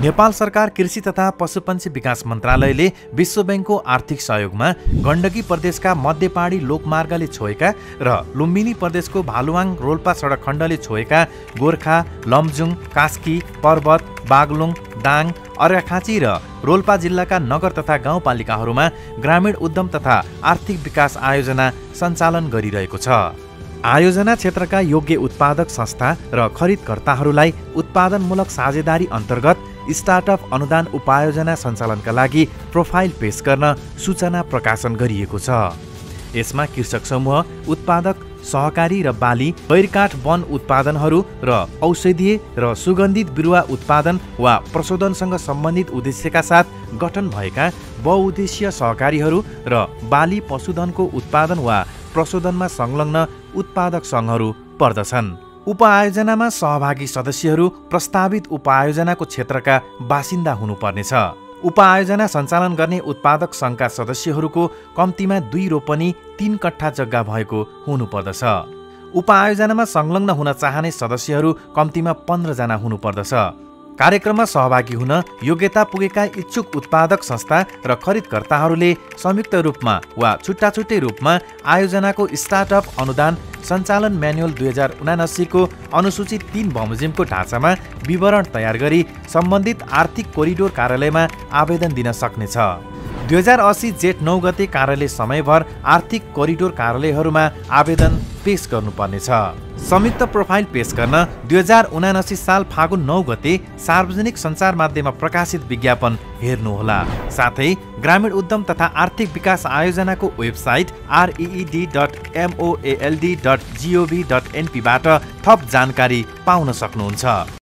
नेपाल सरकार कृषि तथा पशुपन्छी विकास मन्त्रालयले विश्व ब्याङ्कको आर्थिक सहयोगमा गण्डकी प्रदेशका मध्यपाडी लोकमार्गले छोएका र लुम्बिनी प्रदेशको भालुवाङ रोल्पा सडक खण्डले छोएका गोर्खा लमजुङ कास्की पर्वत बागलुङ दाङ अर्घाखाँची र रोल्पा जिल्लाका नगर तथा गाउँपालिकाहरूमा ग्रामीण उद्यम तथा आर्थिक विकास आयोजना सञ्चालन गरिरहेको छ। आयोजना क्षेत्रका योग्य उत्पादक संस्था र खरिदकर्ताहरूलाई उत्पादनमूलक साझेदारी अन्तर्गत स्टार्टअप अनुदान उपायोजना सञ्चालनका लागि प्रोफाइल पेश गर्न सूचना प्रकाशन गरिएको छ। यसमा कृषक समूह उत्पादक सहकारी र बाली बैरकाठ वन उत्पादनहरू र औषधीय र सुगन्धित बिरुवा उत्पादन वा प्रशोधनसँग सम्बन्धित उद्देश्यका साथ गठन भएका बहुउद्देश्य सहकारीहरू र बाली पशुधनको उत्पादन वा प्रशोधनमा संलग्न उत्पादक सङ्घहरू पर्दछन्। उपआयोजनामा सहभागी सदस्यहरू प्रस्तावित उपआयोजनाको क्षेत्रका बासिन्दा हुनुपर्नेछ। उपआयोजना सञ्चालन गर्ने उत्पादक सङ्घका सदस्यहरूको कम्तीमा दुई रोपनी तीन कट्ठा जग्गा भएको हुनुपर्दछ। उपआयोजनामा संलग्न हुन चाहने सदस्यहरू कम्तीमा पन्ध्रजना हुनुपर्दछ। कार्यक्रममा सहभागी हुन योग्यता पुगेका इच्छुक उत्पादक संस्था र खरिदकर्ताहरूले संयुक्त रूपमा वा छुट्टा छुट्टै रूपमा आयोजनाको स्टार्टअप अनुदान सञ्चालन म्यानुअल दुई हजार उनासीको अनुसूचित तीन बमोजिमको ढाँचामा विवरण तयार गरी सम्बन्धित आर्थिक कोरिडोर कार्यालयमा आवेदन दिन सक्नेछ। दुई हजार असी जेठ नौ गते कार्यालय समयभर आर्थिक कोरिडोर कार्यालयहरूमा आवेदन पेश गर्नुपर्नेछ। संयुक्त प्रोफाइल पेश गर्न दुई हजार उनासी साल फागुन नौ गते सार्वजनिक सञ्चार माध्यममा प्रकाशित विज्ञापन हेर्नुहोला। साथै ग्रामीण उद्यम तथा आर्थिक विकास आयोजनाको website RED dot MOLD dot GOV dot एनपीबाट थप जानकारी पाउन सक्नुहुन्छ।